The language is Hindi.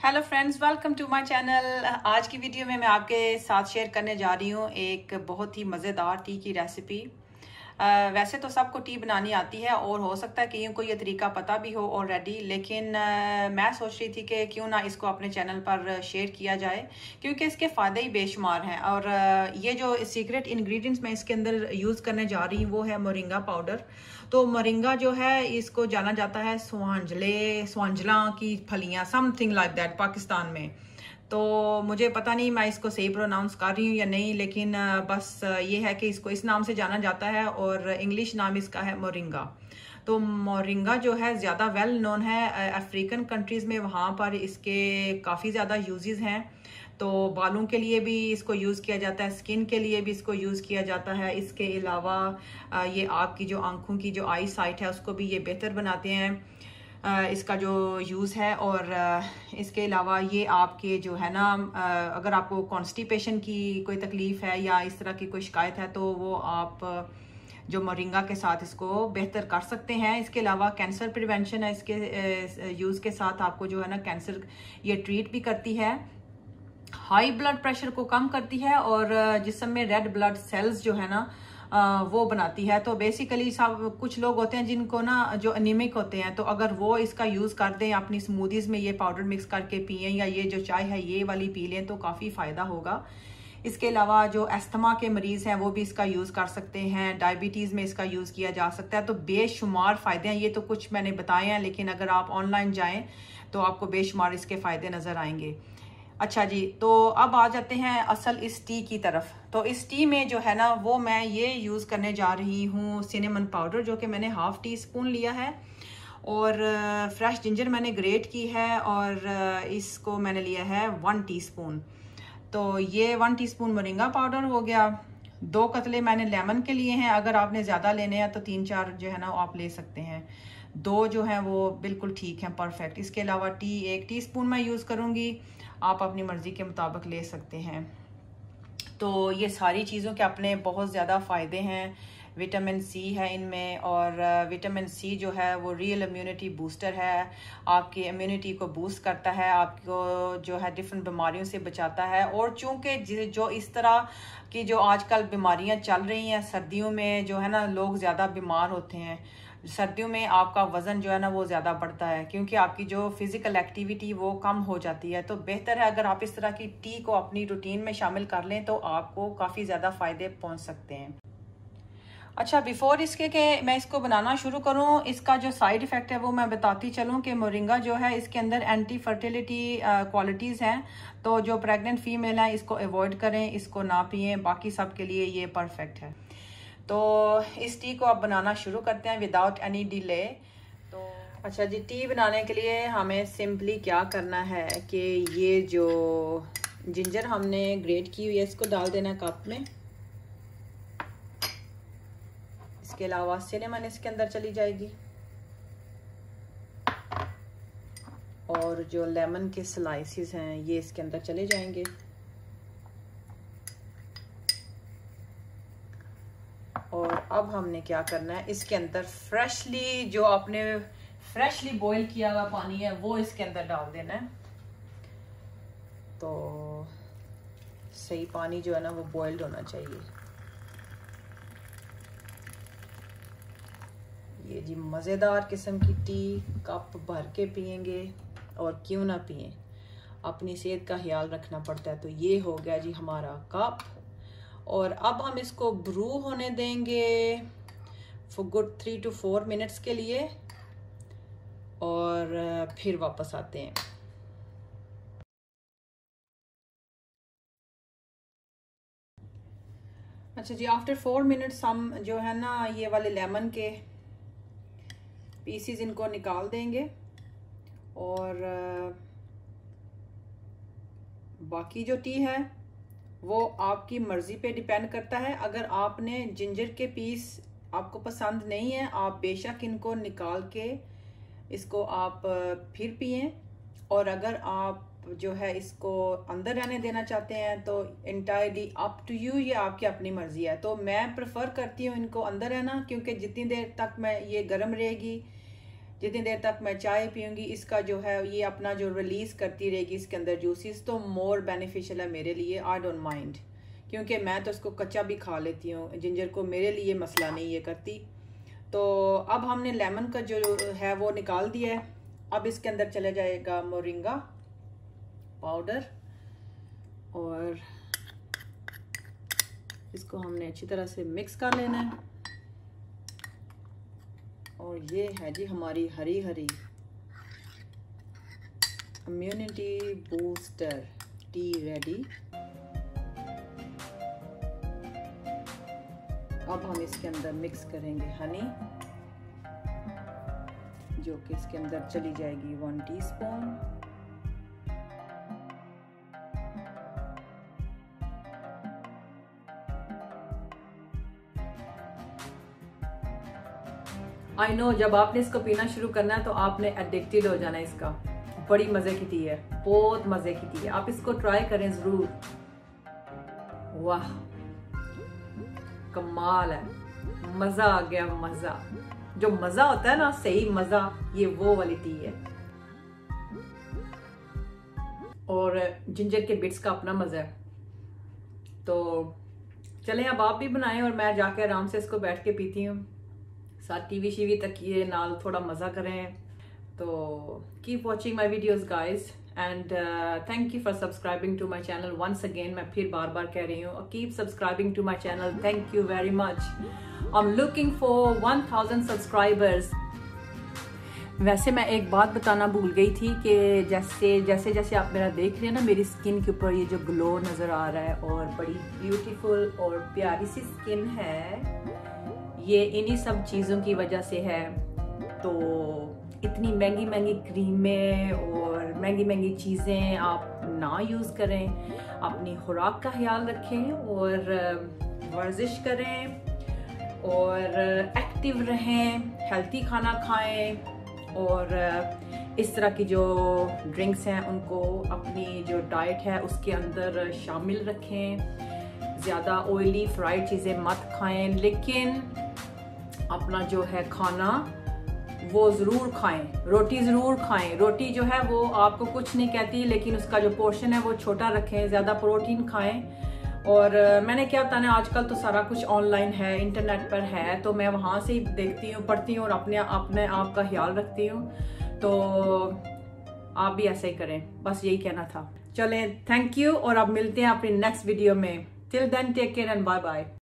Hello friends welcome to my channel आज की वीडियो में मैं आपके साथ शेयर करने जा रही हूँ एक बहुत ही मज़ेदार टी की रेसिपी वैसे तो सबको टी बनानी आती है और हो सकता है कि को ये तरीका पता भी हो ऑलरेडी लेकिन मैं सोच रही थी कि क्यों ना इसको अपने चैनल पर शेयर किया जाए, क्योंकि इसके फ़ायदे ही बेशुमार हैं। और ये जो सीक्रेट इंग्रेडिएंट्स मैं इसके अंदर यूज़ करने जा रही हूँ, वो है मोरिंगा पाउडर तो मोरिंगा जो है, इसको जाना जाता है स्वांजले, स्वांजला की फलियाँ समथिंग लाइक दैट पाकिस्तान में। तो मुझे पता नहीं मैं इसको सही प्रोनाउंस कर रही हूँ या नहीं, लेकिन बस ये है कि इसको इस नाम से जाना जाता है और इंग्लिश नाम इसका है मोरिंगा। तो मोरिंगा जो है ज़्यादा वेल नोन है अफ्रीकन कंट्रीज़ में वहाँ पर इसके काफ़ी ज़्यादा यूजेस हैं। तो बालों के लिए भी इसको यूज़ किया जाता है स्किन के लिए भी इसको यूज़ किया जाता है। इसके अलावा ये आपकी जो आँखों की जो आई साइट है, उसको भी ये बेहतर बनाते हैं। इसका जो यूज़ है और इसके अलावा ये आपके जो है ना अगर आपको कॉन्स्टिपेशन की कोई तकलीफ़ है या इस तरह की कोई शिकायत है तो वो आप, जो मोरिंगा के साथ इसको बेहतर कर सकते हैं। इसके अलावा कैंसर प्रिवेंशन है, इसके यूज़ के साथ आपको जो है ना कैंसर ये ट्रीट भी करती है। हाई ब्लड प्रेशर को कम करती है और जिसम में रेड ब्लड सेल्स जो है ना वो बनाती है। तो बेसिकली सब कुछ लोग होते हैं जिनको ना जो अनिमिक होते हैं तो अगर वो इसका यूज़ कर दें, अपनी स्मूदीज में ये पाउडर मिक्स करके पिए या ये जो चाय है, ये वाली पी लें तो काफ़ी फ़ायदा होगा। इसके अलावा जो एस्थमा के मरीज़ हैं, वो भी इसका यूज़ कर सकते हैं। डायबिटीज़ में इसका यूज़ किया जा सकता है। तो बेशुमार फ़ायदे हैं। ये तो कुछ मैंने बताए हैं, लेकिन अगर आप ऑनलाइन जाएँ तो आपको बेशुमार इसके फ़ायदे नज़र आएँगे। अच्छा जी तो अब आ जाते हैं असल इस टी की तरफ़। तो इस टी में जो है ना, वो मैं ये यूज़ करने जा रही हूँ सिनेमन पाउडर जो कि मैंने हाफ़ टी स्पून लिया है। और फ्रेश जिंजर मैंने ग्रेट की है और इसको मैंने लिया है वन टीस्पून तो ये वन टीस्पून मोरिंगा पाउडर हो गया। दो कतले मैंने लेमन के लिए हैं, अगर आपने ज़्यादा लेने हैं तो तीन चार जो है ना, आप ले सकते हैं। दो जो हैं वो बिल्कुल ठीक हैं परफेक्ट इसके अलावा टी एक टीस्पून मैं यूज़ करूँगी। आप अपनी मर्ज़ी के मुताबिक ले सकते हैं। तो ये सारी चीज़ों के अपने बहुत ज़्यादा फ़ायदे हैं। विटामिन सी है इनमें और विटामिन सी जो है वो रियल इम्यूनिटी बूस्टर है। आपकी इम्यूनिटी को बूस्ट करता है, आपको जो है डिफरेंट बीमारियों से बचाता है। और चूँकि जो इस तरह की जो आजकल बीमारियाँ चल रही हैं, सर्दियों में जो है ना, लोग ज़्यादा बीमार होते हैं। सर्दियों में आपका वज़न जो है ना वो ज़्यादा बढ़ता है, क्योंकि आपकी जो फ़िज़िकल एक्टिविटी वो कम हो जाती है। तो बेहतर है अगर आप इस तरह की टी को अपनी रूटीन में शामिल कर लें तो आपको काफ़ी ज़्यादा फ़ायदे पहुँच सकते हैं। अच्छा बिफोर इसके के मैं इसको बनाना शुरू करूँ, इसका जो साइड इफ़ेक्ट है वो मैं बताती चलूँ कि मोरिंगा जो है, इसके अंदर एंटी फर्टिलिटी क्वालिटीज़ हैं। तो जो प्रेग्नेंट फीमेल है, इसको अवॉइड करें, इसको ना पिए, बाकी सब के लिए ये परफेक्ट है। तो इस टी को आप बनाना शुरू करते हैं विदाउट एनी डिले तो अच्छा जी टी बनाने के लिए हमें सिंपली क्या करना है कि ये जो जिंजर हमने ग्रेट की हुई है, इसको डाल देना कप में। इसके अलावा सिनेमन इसके अंदर चली जाएगी। और जो लेमन के स्लाइसिस हैं, ये इसके अंदर चले जाएँगे और अब हमने क्या करना है? इसके अंदर फ्रेशली जो आपने फ्रेशली बॉईल किया हुआ पानी है, वो इसके अंदर डाल देना है। तो सही पानी जो है ना, वो बॉइल्ड होना चाहिए। ये जी मज़ेदार किस्म की टी कप भर के पियेंगे और क्यों ना पिए अपनी सेहत का ख्याल रखना पड़ता है। तो ये हो गया जी हमारा कप और अब हम इसको ब्रू होने देंगे for good three to four minutes के लिए और फिर वापस आते हैं। अच्छा जी आफ्टर फोर मिनट्स हम जो है ना ये वाले लेमन के पीसीज इनको निकाल देंगे और बाकी जो टी है वो आपकी मर्ज़ी पे डिपेंड करता है। अगर आपने जिंजर के पीस आपको पसंद नहीं है, आप बेशक इनको निकाल के इसको आप फिर पिए। और अगर आप जो है इसको अंदर रहने देना चाहते हैं तो इंटायरली अप टू यू ये आपकी अपनी मर्ज़ी है। तो मैं प्रेफर करती हूँ इनको अंदर रहना, क्योंकि जितनी देर तक मैं ये गर्म रहेगी जितनी देर तक मैं चाय पीऊँगी, इसका जो है, ये अपना जो रिलीज़ करती रहेगी इसके अंदर जूसिस तो मोर बेनिफिशियल है मेरे लिए आई डोंट माइंड क्योंकि मैं तो इसको कच्चा भी खा लेती हूँ जिंजर को मेरे लिए मसला नहीं ये करती। तो अब हमने लेमन का जो है, वो निकाल दिया है। अब इसके अंदर चला जाएगा मोरिंगा पाउडर और इसको हमने अच्छी तरह से मिक्स कर लेना है। और ये है जी हमारी हरी हरी इम्यूनिटी बूस्टर टी रेडी अब हम इसके अंदर मिक्स करेंगे हनी जो कि इसके अंदर चली जाएगी वन टीस्पून आई नो जब आपने इसको पीना शुरू करना है तो आपने एडिक्टेड हो जाना इसका। बड़ी मज़े की टी है बहुत मज़े की टी है आप इसको ट्राई करें ज़रूर। वाह। कमाल है। मज़ा आ गया, मज़ा। जो मज़ा होता है ना, सही मज़ा, ये वो वाली टी है और जिंजर के बिट्स का अपना मज़ा है। तो चलें, अब आप भी बनाएँ और मैं जाके आराम से इसको बैठ के पीती हूँ। साथ टीवी शीवी तक तकिए नाल थोड़ा मज़ा करें। तो keep watching my videos guys and thank you for subscribing to my channel once again मैं फिर बार बार कह रही हूँ keep subscribing to my channel thank you very much I am looking for one thousand subscribers वैसे मैं एक बात बताना भूल गई थी कि जैसे जैसे जैसे आप मेरा देख रहे हैं ना, मेरी स्किन के ऊपर ये जो ग्लो नज़र आ रहा है, और बड़ी ब्यूटीफुल और प्यारी सी स्किन है ये इन्हीं सब चीज़ों की वजह से है। तो इतनी महँगी महँगी क्रीमें और महँगी महँगी चीज़ें आप ना यूज़ करें। अपनी खुराक का ख्याल रखें और वर्जिश करें और एक्टिव रहें हेल्थी खाना खाएँ और इस तरह की जो ड्रिंक्स हैं उनको अपनी जो डाइट है उसके अंदर शामिल रखें। ज़्यादा ऑयली फ्राइड चीज़ें मत खाएँ, लेकिन अपना जो है खाना, वो ज़रूर खाएँ। रोटी ज़रूर खाएँ। रोटी जो है वो आपको कुछ नहीं कहती, लेकिन उसका जो पोर्शन है वो छोटा रखें, ज़्यादा प्रोटीन खाएँ। और मैंने क्या बताना आजकल तो सारा कुछ ऑनलाइन है इंटरनेट पर है तो मैं वहाँ से ही देखती हूँ, पढ़ती हूँ और अपने अपने आप का ख्याल रखती हूँ। तो आप भी ऐसा ही करें। बस यही कहना था। चलें थैंक यू और अब मिलते हैं अपनी नेक्स्ट वीडियो में। Till then take care and bye bye